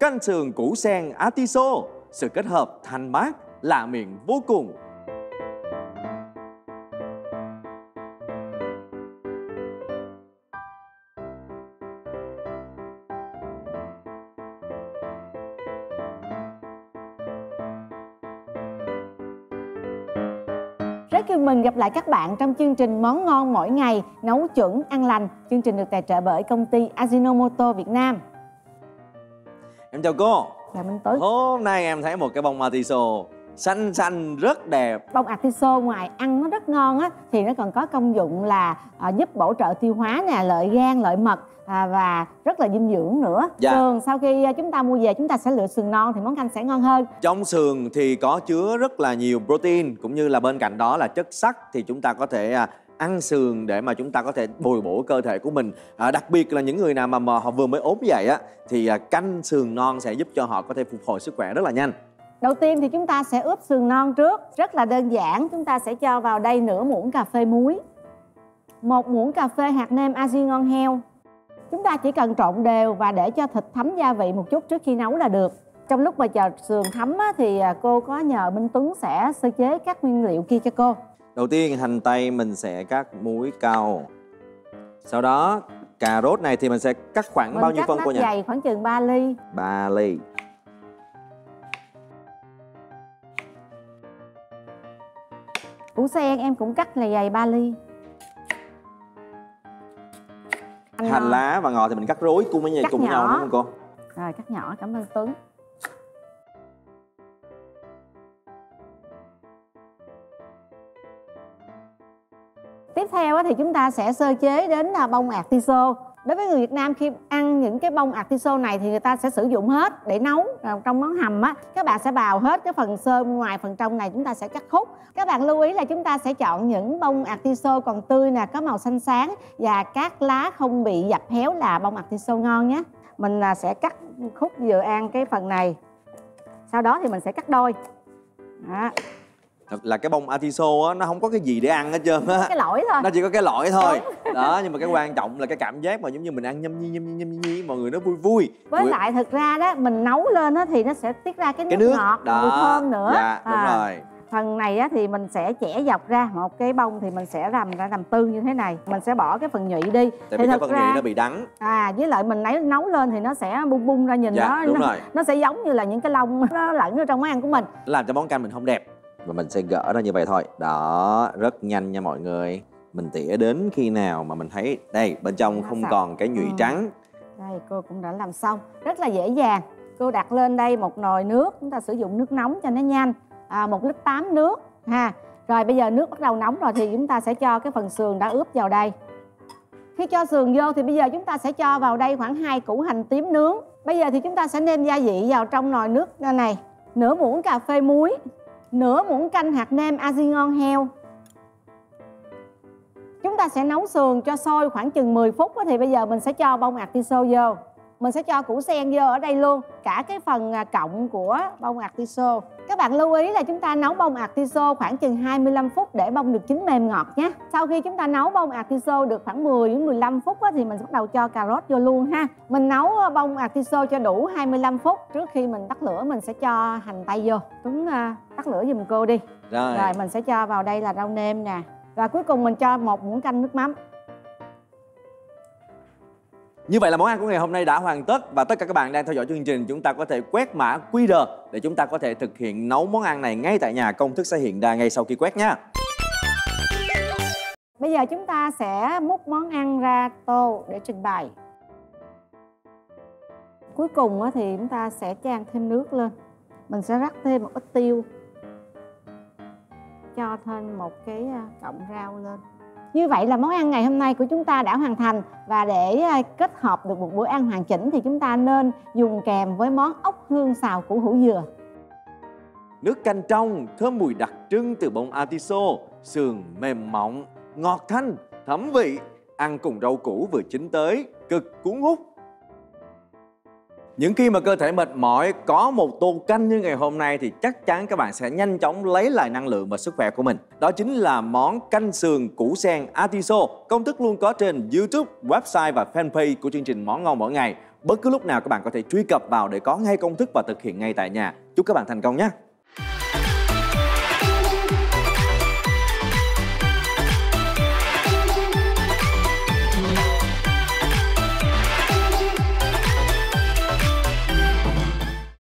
canh sườn củ sen atiso. Sự kết hợp thanh mát, lạ miệng vô cùng. Rất vui mừng gặp lại các bạn trong chương trình Món ngon mỗi ngày nấu chuẩn ăn lành. Chương trình được tài trợ bởi công ty Ajinomoto Việt Nam. Em chào cô. Là Minh Tuấn. Hôm nay em thấy một cái bông atiso xanh xanh rất đẹp. Bông atiso ngoài ăn nó rất ngon á thì nó còn có công dụng là à, giúp bổ trợ tiêu hóa nè, lợi gan, lợi mật à, và rất là dinh dưỡng nữa. Dạ. Thường sau khi à, chúng ta mua về chúng ta sẽ lựa sườn non thì món canh sẽ ngon hơn. Trong sườn thì có chứa rất là nhiều protein cũng như là bên cạnh đó là chất sắt thì chúng ta có thể à, ăn sườn để mà chúng ta có thể bồi bổ cơ thể của mình. À, đặc biệt là những người nào mà, mà họ vừa mới ốm dậy á thì à, canh sườn non sẽ giúp cho họ có thể phục hồi sức khỏe rất là nhanh. Đầu tiên thì chúng ta sẽ ướp sườn non trước. Rất là đơn giản Chúng ta sẽ cho vào đây nửa muỗng cà phê muối một muỗng cà phê hạt nêm aji ngon heo. Chúng ta chỉ cần trộn đều và để cho thịt thấm gia vị một chút trước khi nấu là được. Trong lúc mà chờ sườn thấm á, thì à, cô có nhờ Minh Tuấn sẽ sơ chế các nguyên liệu kia cho cô đầu tiên hành tây mình sẽ cắt muối cao sau đó cà rốt này thì mình sẽ cắt khoảng Mình bao nhiêu phân cô nhỉ? dày khoảng chừng 3 ly. 3 ly. Củ sen em cũng cắt là dày 3 ly? Hành hành ngò. lá và ngò thì mình cắt rối cùng với nhau Cắt cùng với nhau nhỏ. đúng không cô? Rồi cắt nhỏ cảm ơn Tuấn Tiếp theo á thì chúng ta sẽ sơ chế đến là bông artiso. Đối với người Việt Nam khi ăn những cái bông artiso này thì người ta sẽ sử dụng hết để nấu à, trong món hầm á. Các bạn sẽ bào hết cái phần sơ ngoài phần trong này chúng ta sẽ cắt khúc. Các bạn lưu ý là chúng ta sẽ chọn những bông artiso còn tươi nè có màu xanh sáng và các lá không bị dập héo là bông artiso ngon nhé. Mình à, sẽ cắt khúc vừa ăn cái phần này. Sau đó thì mình sẽ cắt đôi. Đó, thật là cái bông atiso á nó không có cái gì để ăn hết trơn á. Cái lỗi thôi. Nó chỉ có cái lõi thôi. Đó nhưng mà cái quan trọng là cái cảm giác mà giống như mình ăn nhâm nhi nhâm nhi nhâm nhi mọi người nó vui vui. Với Vui- lại thực ra đó mình nấu lên á thì nó sẽ tiết ra cái nước, cái nước ngọt đó. mùi thơm nữa. Dạ đúng À, rồi. Phần này á thì mình sẽ chẻ dọc ra một cái bông thì mình sẽ làm ra làm tư như thế này. Mình sẽ bỏ cái phần nhụy đi. Tại thì vì cái phần ra nhụy nó bị đắng. À với lại mình nấu nấu lên thì nó sẽ bung bung ra nhìn dạ nó đúng nó, rồi. nó sẽ giống như là những cái lông nó lẫn ở trong món ăn của mình. Làm cho món canh mình không đẹp và mình sẽ gỡ ra như vậy thôi. Đó rất nhanh nha mọi người. Mình tỉa đến khi nào mà mình thấy đây bên trong Nó không sạch. còn cái nhụy Ừ. trắng. Đây cô cũng đã làm xong. Rất là dễ dàng. Cô đặt lên đây một nồi nước. Chúng ta sử dụng nước nóng cho nó nhanh. À, một lít 8 nước ha. Rồi bây giờ nước bắt đầu nóng rồi thì chúng ta sẽ cho cái phần sườn đã ướp vào đây. Khi cho sườn vô thì bây giờ chúng ta sẽ cho vào đây khoảng hai củ hành tím nướng. Bây giờ thì chúng ta sẽ nêm gia vị vào trong nồi nước này. Nửa muỗng cà phê muối nửa muỗng canh hạt nêm aji ngon heo. Chúng ta sẽ nấu sườn cho sôi khoảng chừng 10 phút thì bây giờ mình sẽ cho bông artiso vô mình sẽ cho củ sen vô ở đây luôn. Cả cái phần à, cọng của bông artiso. Các bạn lưu ý là chúng ta nấu bông artiso khoảng chừng 25 phút để bông được chín mềm ngọt nhé. Sau khi chúng ta nấu bông artiso được khoảng 10 đến 15 phút á, thì mình bắt đầu cho cà rốt vô luôn ha. Mình nấu à, bông artiso cho đủ 25 phút. Trước khi mình tắt lửa mình sẽ cho hành tây vô. Tuấn à, tắt lửa giùm cô đi. Rồi, rồi mình sẽ cho vào đây là rau nêm nè. Và cuối cùng mình cho một muỗng canh nước mắm như vậy là món ăn của ngày hôm nay đã hoàn tất và tất cả các bạn đang theo dõi chương trình, chúng ta có thể quét mã QR để chúng ta có thể thực hiện nấu món ăn này ngay tại nhà, công thức sẽ hiện ra ngay sau khi quét nha Bây giờ chúng ta sẽ múc món ăn ra tô để trình bày. Cuối cùng thì chúng ta sẽ chan thêm nước lên. Mình sẽ rắc thêm một ít tiêu. Cho thêm một cái à, cọng rau lên. Như vậy là món ăn ngày hôm nay của chúng ta đã hoàn thành và để à, kết hợp được một bữa ăn hoàn chỉnh thì chúng ta nên dùng kèm với món ốc hương xào củ hủ dừa. Nước canh trong, thơm mùi đặc trưng từ bông atiso, sườn mềm mọng, ngọt thanh, thấm vị, ăn cùng rau củ vừa chín tới, cực cuốn hút. Những khi mà cơ thể mệt mỏi có một tô canh như ngày hôm nay thì chắc chắn các bạn sẽ nhanh chóng lấy lại năng lượng và sức khỏe của mình. Đó chính là món canh sườn củ sen atiso. Công thức luôn có trên YouTube, website và fanpage của chương trình Món ngon mỗi ngày. bất cứ lúc nào các bạn có thể truy cập vào để có ngay công thức và thực hiện ngay tại nhà chúc các bạn thành công nhé